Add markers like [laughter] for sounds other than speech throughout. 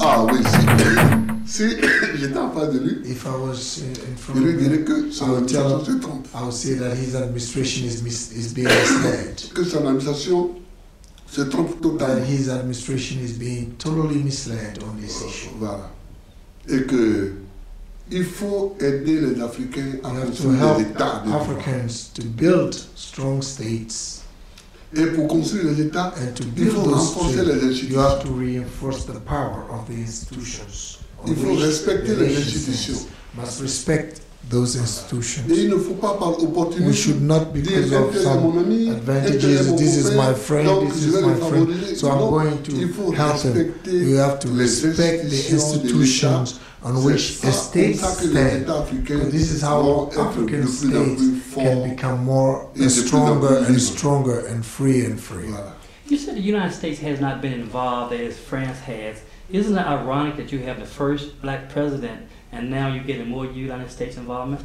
Ah oui, si, si [coughs] j'étais en face de lui, If I was in in front je lui of dirais que son I would administration se trompe. I would say that his administration is mis- is being misled. [coughs] Que son administration se trompe That totalement. his administration is being totally misled on this issue. Voilà. Et que il faut aider les Africains à You construire des États. Africans to build strong states Et pour construire les États, and to il faut renforcer les You institutions. have to reinforce the power of the institutions. on Il faut respecter les institutions. Stands. Must respect those institutions. il ne faut pas par We should not, dire because of some mon ami, un advantages, tel est mon this is my friend, this is my friend. So I'm going to faut help him. respecter You have to respect the institutions on which ça, a state ça que stand. États this is how African states can become more Et de plus en stronger plus and stronger and free and free. You said the United States has not been involved as France has. Isn't it ironic that you have the first black president and now you're getting more United States involvement?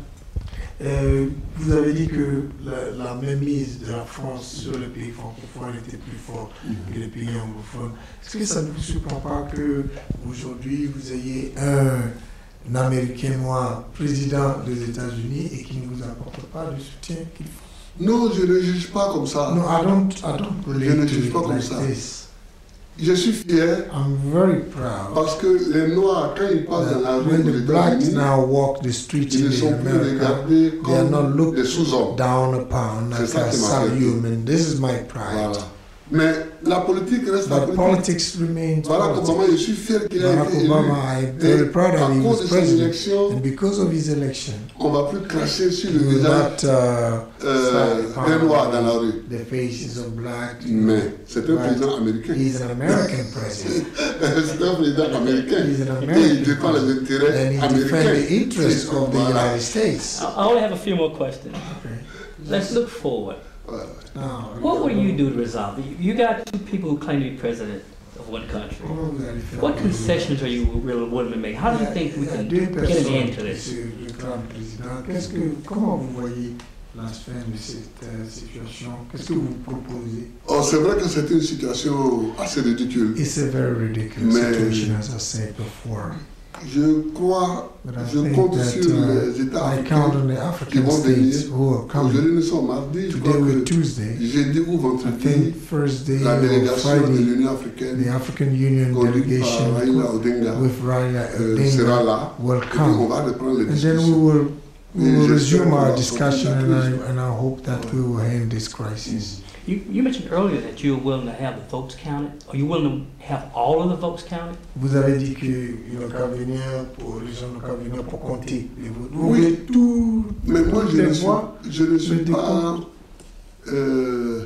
Euh, vous avez dit que la, la mainmise de la France sur les pays francophones était plus forte que les pays anglophones. Est-ce que ça ne vous surprend pas que aujourd'hui vous ayez un, un Américain noir président des États-Unis et qui ne vous apporte pas le soutien qu'il faut? Non, je ne juge pas comme ça. No, I don't. I don't Je ne juge pas comme like ça. this. Je suis fier I'm very proud parce que les Noirs, quand ils passent dans la rue when the blacks now walk the streets in America, they are not looked down upon like a subhuman. This is my pride. Voilà. Mais la politique reste la But politique. politics remains Barack politics. Obama, je suis fier qu'il a Barack été élu. Obama, I'm very Et proud was president. And because of his election, on ne va plus cracher sur le visage uh, euh, Noirs dans la rue. the faces of black. Mais c'est un président américain. He's an American [laughs] president. c'est un président américain. He's an Et il American défend les intérêts And he defends the américains. interests of the. United States. I I only have a few more questions. Okay. Let's look forward. Ouais. Now, What will you do to resolve it? You got two people who claim to be president of one country. comment vous allez faire What concessions are you really willing to make? How do you think we Il y a can deux get an end to this? se réclament président. Qu'est-ce que, comment vous voyez la de cette euh, situation Qu'est-ce que vous proposez Oh, c'est vrai que c'est une situation assez ridicule. It's a very ridiculous situation, as I said before. Je crois, je compte that sur uh, les États africains. count on the African vont venir. coming. Aujourd'hui, nous sommes mardi, je Today crois que Tuesday. jeudi ou vendredi, la délégation de Friday, l'Union the African Union conduite par delegation Raila Odinga, with Raila euh, sera Odinga là. will Et on come. va reprendre les And then we discussions. will, we will resume our discussion and I, and I hope that we will end this crisis. You, you mentioned earlier that you're willing to have the votes counted. Are you willing to have all of the votes counted? Vous avez dit qu'il n'y a qu'à venir pour les gens n'ont qu'à venir pour compter les votes. Vous Oui. tout, Mais moi, toutes je les ne suis, voix. je ne suis le pas, euh,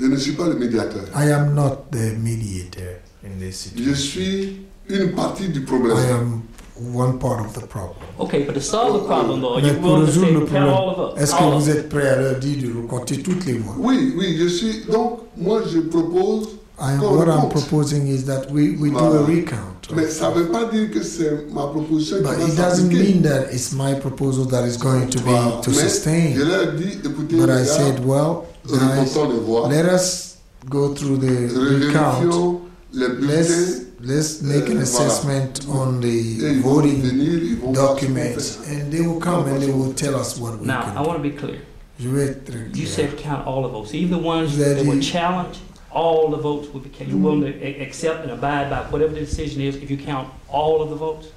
je ne suis pas le médiateur. I am not the mediator in this Je situation. suis une partie du problème. I am one part of the problem. Okay, but to solve the problem though, are you Mais pour to say résoudre le all problème, the votes? est-ce que of vous êtes prêt à leur dire de compter toutes les voix? Oui, oui, je suis. Donc, moi, je propose, I, Qu'on what I'm proposing is that we, we do a recount. mais ça veut pas dire que c'est ma proposition But it doesn't mean that it's my proposal that is going to Voilà. be to Mais sustain. Je leur ai écoutez, But I said, well, guys, recomptons les voix, let us go through the recount. revérifions les Let's bulletins, let's make an Euh, voilà. assessment on et the ils vont voting documents, and they will come and they will tell us what we Now, I can. want to be clear. Je vais être très You clair. said count all the votes, even the ones Vous avez that were challenged. All the votes will be counted. You willing to accept and abide by whatever the decision is if you count all of the votes?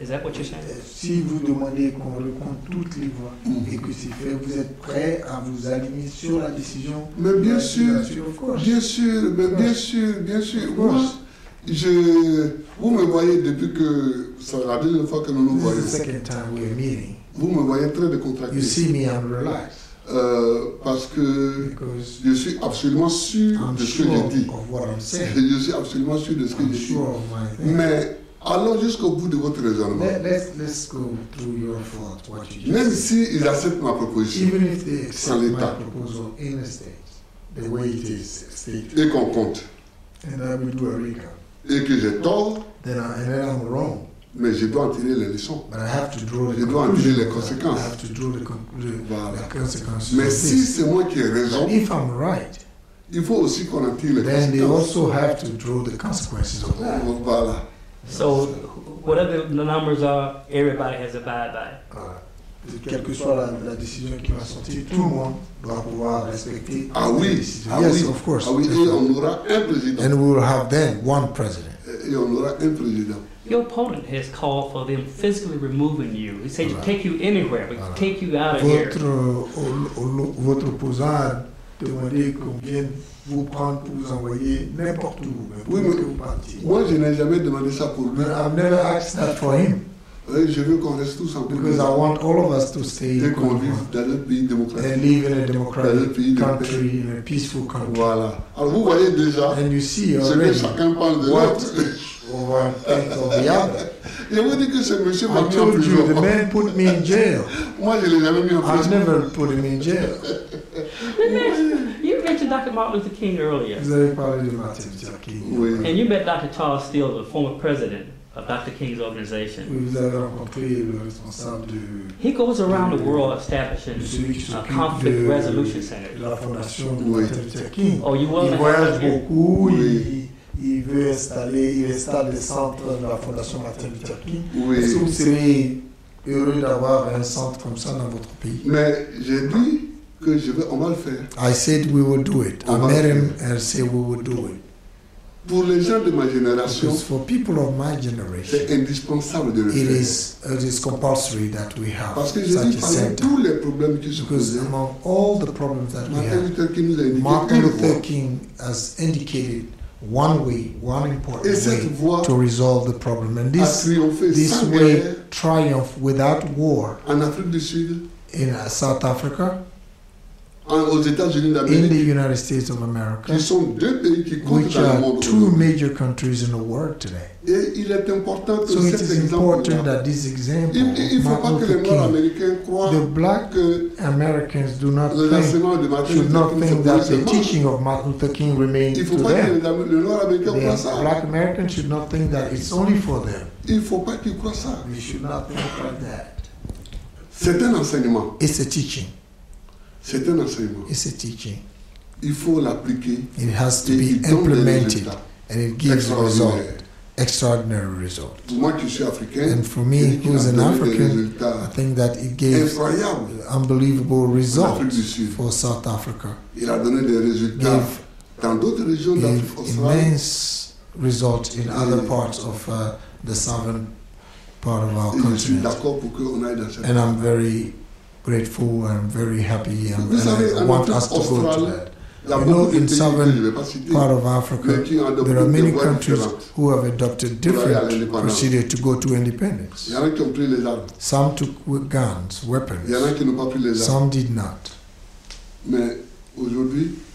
Is that what you're saying? Euh, Si vous demandez qu'on recompte toutes les voix et que c'est fait, vous êtes prêt à vous aligner sur la décision Mais bien sûr, bien sûr, mais bien sûr, bien sûr. Moi. Je, vous me voyez depuis que c'est la deuxième fois que nous nous voyons. Vous me voyez très You décontracté. see me, I'm relaxed Euh, parce que because je suis absolument sûr I'm de ce que sure j'ai dit. of what I'm saying. Je suis absolument sûr de ce que I'm j'ai dit. sure thing. Mais allons jusqu'au bout de votre raisonnement. Let, let's, let's go through your thought, what you Même just si ils acceptent ma proposition Even if they accept Sans my l'État. proposal in the state, the way it is stated, et qu'on compte, and I will do a recount, et que j'ai tort, then, I, and then I'm wrong, Mais je dois en tirer les leçons. But I have to draw the Je dois en tirer les conséquences. I have to draw the, con- the, Voilà. the consequences Mais si c'est moi qui ai raison, But if I'm right, il faut aussi qu'on en tire les then they also have to draw the consequences of that. Voilà. So whatever the numbers are, everybody has to abide by. it. Quelle que soit la, la décision qui va sortir, tout le monde doit pouvoir respecter Ah la oui, décision. ah yes, oui, of course. ah oui, et on aura un président. And we will have then one president. Et on aura un président. Your opponent has called for them physically removing you. He said to Right. take you anywhere, but Right. take you out of here. Votre, euh, au- votre opposant a demandé qu'on vienne vous prendre pour vous envoyer n'importe où, mais pour Oui, mais- que vous partiez. Moi, je n'ai jamais demandé ça pour lui. I've never asked that for him Je veux qu'on reste tous en because I want all of us to stay et in qu'on Côte vive d'Ivoire dans un pays démocratique. and live in a Dans democratic pays paix. country, in a peaceful country. Voilà. Alors vous voyez déjà And you see ce que already chacun pense de what l'autre. [laughs] one thinks of the other. Et vous dites que ce monsieur m'a I mis en told you, the man put me in jail. [laughs] Moi, je ne l'ai jamais mis en I've never put him in jail. You [laughs] mentioned- You mentioned Dr. Martin Luther King earlier, Vous avez parlé de Martin Luther King. Oui. and you met Dr. Charles Steele, the former president of Dr. King's organization. Vous avez rencontré le responsable de, He goes around the world establishing celui qui a conflict de, resolution center. de la fondation de Oui. Martin Luther King. Oh, you Il to voyage have him? beaucoup, Oui. il, il veut installer, il installe des centres de la fondation Martin Luther King. Est-ce que Oui. vous serez heureux d'avoir un centre comme ça dans votre pays? Mais j'ai dit que je vais, on va le faire. I said we will do it. I On va met him and said we will do it. Pour les gens de ma génération, for people of my generation, c'est indispensable de le it faire. is, it is compulsory that we have Parce que j'ai such dit a parmi tous les problèmes qui se posaient, among all the problems that we Martin have, Luther King nous a indiqué Martin Luther. King has indicated one way, one important way to resolve the problem. And this, this way triumph without war en Afrique du Sud, in South Africa, aux États-Unis d'Amérique, qui sont deux pays qui comptent dans le monde aujourd'hui. Et il est important que so cet exemple, ne faut pas que les Noirs américains croient de Martin Luther King Il ne faut pas les américains. Black Americans should not think that it's only for them. Il ne faut pas ça. Should not think like that. C'est un enseignement. It's a teaching. C'est un enseignement. It's a teaching. Il faut l'appliquer. It has to Et be il donne des implemented and it gives result, extraordinary result. Pour moi qui suis africain, And for me, who's an African, I think that it gave unbelievable results for South Africa. Il a donné des résultats Gave, dans d'autres régions gave d'Afrique australe. immense results in other parts of uh, the southern part of our Et je suis continent. d'accord pour qu'on aille dans cette And I'm very grateful and very happy and, and I want us to go to that. Il y a You know, in southern je ne vais pas citer, Part of Africa, qui ont adopté there are many countries who have adopted Pour aller à different procedure to go to independence. Il y en a qui ont pris les armes. Some took guns, Il y en a weapons. qui n'ont pas pris les armes. Some did not.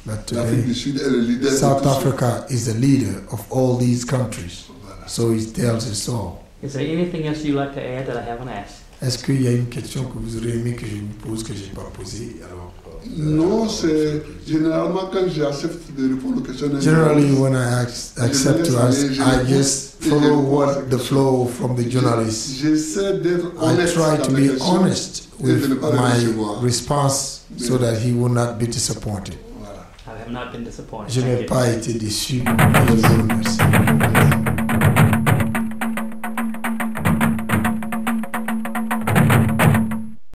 But today, du Sud est le leader de South. Africa is the leader of all these countries. So it tells us all. Is there anything else you'd like to add that I haven't asked? Est-ce qu'il y a une question que vous aurez aimé que je vous pose que je n'ai pas posée alors, euh, Non, c'est généralement quand j'accepte de répondre aux questions Generally, when I accept to ask, I just follow what the flow from the journalist. J'essaie d'être I try to be honest with my response so that he will not be disappointed. I have not been disappointed. Je n'ai pas été déçu. Je vous remercie.